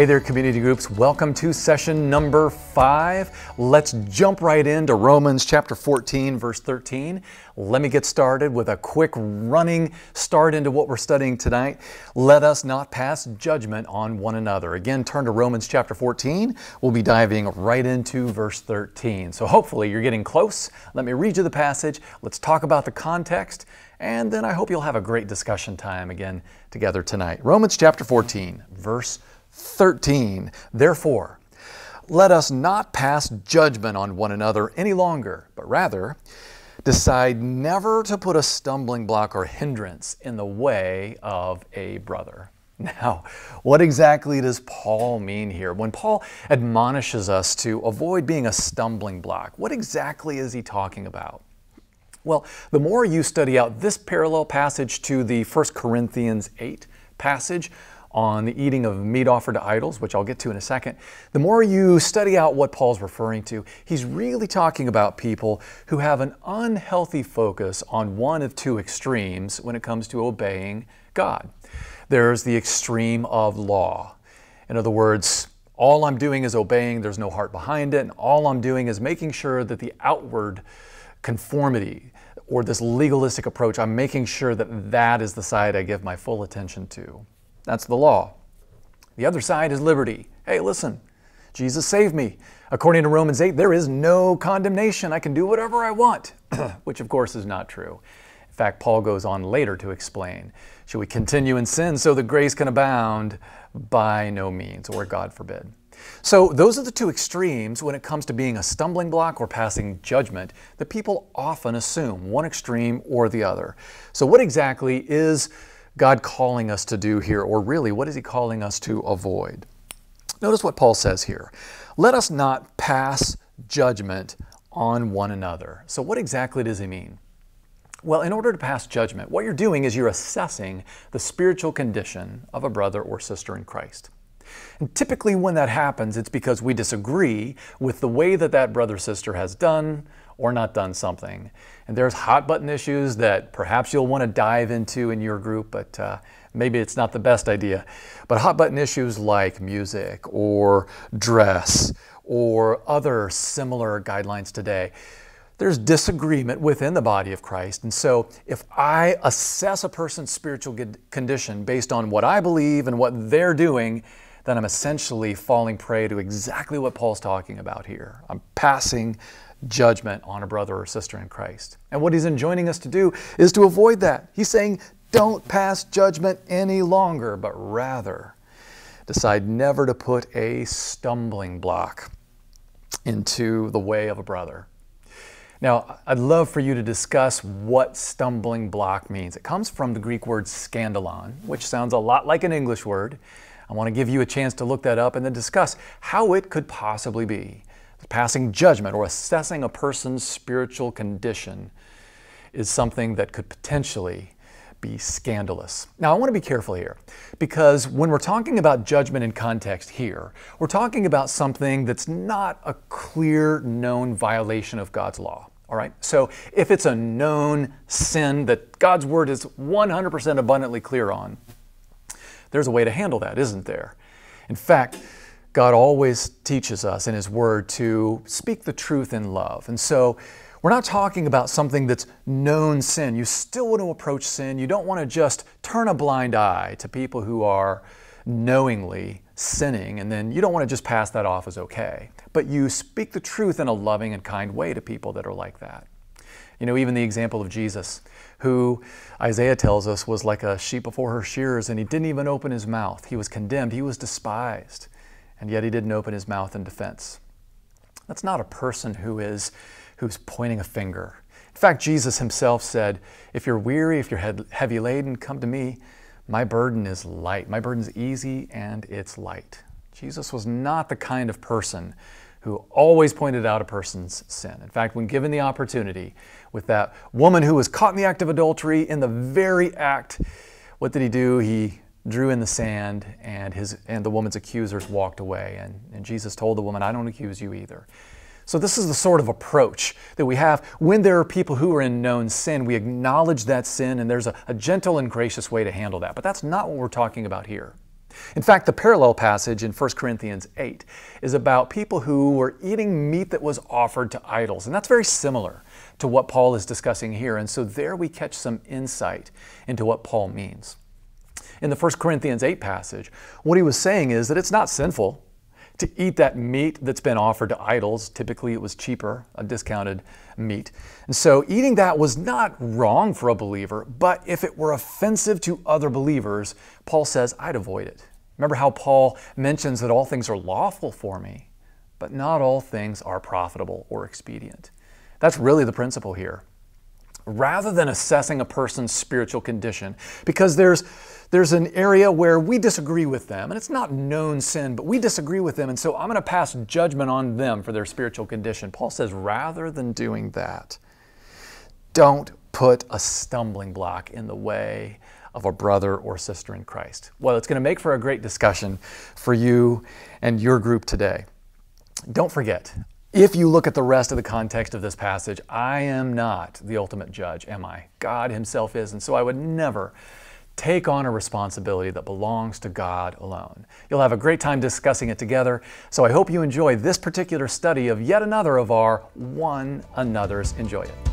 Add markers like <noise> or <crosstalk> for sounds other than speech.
Hey there, community groups. Welcome to session number five. Let's jump right into Romans chapter 14, verse 13. Let me get started with a quick running start into what we're studying tonight. Let us not pass judgment on one another. Again, turn to Romans chapter 14. We'll be diving right into verse 13. So hopefully you're getting close. Let me read you the passage. Let's talk about the context. And then I hope you'll have a great discussion time again together tonight. Romans chapter 14, verse 13. Therefore, let us not pass judgment on one another any longer, but rather decide never to put a stumbling block or hindrance in the way of a brother. <laughs> Now, what exactly does Paul mean here? When Paul admonishes us to avoid being a stumbling block, what exactly is he talking about? Well, the more you study out this parallel passage to the 1 Corinthians 8 passage, on the eating of meat offered to idols, which I'll get to in a second, the more you study out what Paul's referring to, he's really talking about people who have an unhealthy focus on one of two extremes when it comes to obeying God. There's the extreme of law. In other words, all I'm doing is obeying, there's no heart behind it, and all I'm doing is making sure that the outward conformity or this legalistic approach, I'm making sure that that is the side I give my full attention to. That's the law. The other side is liberty. Hey, listen, Jesus saved me. According to Romans 8, there is no condemnation. I can do whatever I want, <clears throat> which of course is not true. In fact, Paul goes on later to explain should we continue in sin so that grace can abound? By no means, or God forbid. So, those are the two extremes when it comes to being a stumbling block or passing judgment that people often assume, one extreme or the other. So, what exactly is God calling us to do here, or really, what is He calling us to avoid? Notice what Paul says here. Let us not pass judgment on one another. So, what exactly does he mean? Well, in order to pass judgment, what you're doing is you're assessing the spiritual condition of a brother or sister in Christ. And typically, when that happens, it's because we disagree with the way that that brother sister has done or not done something. And there's hot button issues that perhaps you'll want to dive into in your group, but uh, maybe it's not the best idea. But hot button issues like music or dress or other similar guidelines today, there's disagreement within the body of Christ. And so if I assess a person's spiritual condition based on what I believe and what they're doing, then I'm essentially falling prey to exactly what Paul's talking about here. I'm passing judgment on a brother or sister in Christ. And what he's enjoining us to do is to avoid that. He's saying, don't pass judgment any longer, but rather decide never to put a stumbling block into the way of a brother. Now, I'd love for you to discuss what stumbling block means. It comes from the Greek word scandalon, which sounds a lot like an English word. I want to give you a chance to look that up and then discuss how it could possibly be. Passing judgment or assessing a person's spiritual condition is something that could potentially be scandalous. Now, I want to be careful here because when we're talking about judgment in context here, we're talking about something that's not a clear, known violation of God's law. All right? So, if it's a known sin that God's word is 100% abundantly clear on, there's a way to handle that, isn't there? In fact, God always teaches us in His Word to speak the truth in love. And so we're not talking about something that's known sin. You still want to approach sin. You don't want to just turn a blind eye to people who are knowingly sinning, and then you don't want to just pass that off as okay. But you speak the truth in a loving and kind way to people that are like that. You know, even the example of Jesus, who Isaiah tells us was like a sheep before her shears, and he didn't even open his mouth. He was condemned, he was despised and yet he didn't open his mouth in defense. That's not a person who is who's pointing a finger. In fact, Jesus himself said, If you're weary, if you're heavy laden, come to me. My burden is light. My burden's easy and it's light. Jesus was not the kind of person who always pointed out a person's sin. In fact, when given the opportunity with that woman who was caught in the act of adultery, in the very act, what did he do? He drew in the sand, and, his, and the woman's accusers walked away. And, and Jesus told the woman, I don't accuse you either. So, this is the sort of approach that we have when there are people who are in known sin. We acknowledge that sin, and there's a, a gentle and gracious way to handle that. But that's not what we're talking about here. In fact, the parallel passage in 1 Corinthians 8 is about people who were eating meat that was offered to idols. And that's very similar to what Paul is discussing here. And so there we catch some insight into what Paul means. In the 1 Corinthians 8 passage, what he was saying is that it's not sinful to eat that meat that's been offered to idols. Typically, it was cheaper, a discounted meat. And so, eating that was not wrong for a believer, but if it were offensive to other believers, Paul says, I'd avoid it. Remember how Paul mentions that all things are lawful for me, but not all things are profitable or expedient. That's really the principle here. Rather than assessing a person's spiritual condition, because there's there's an area where we disagree with them, and it's not known sin, but we disagree with them, and so I'm going to pass judgment on them for their spiritual condition. Paul says, rather than doing that, don't put a stumbling block in the way of a brother or sister in Christ. Well, it's going to make for a great discussion for you and your group today. Don't forget, if you look at the rest of the context of this passage, I am not the ultimate judge, am I? God Himself is, and so I would never take on a responsibility that belongs to God alone. You'll have a great time discussing it together, so I hope you enjoy this particular study of yet another of our one another's. Enjoy it.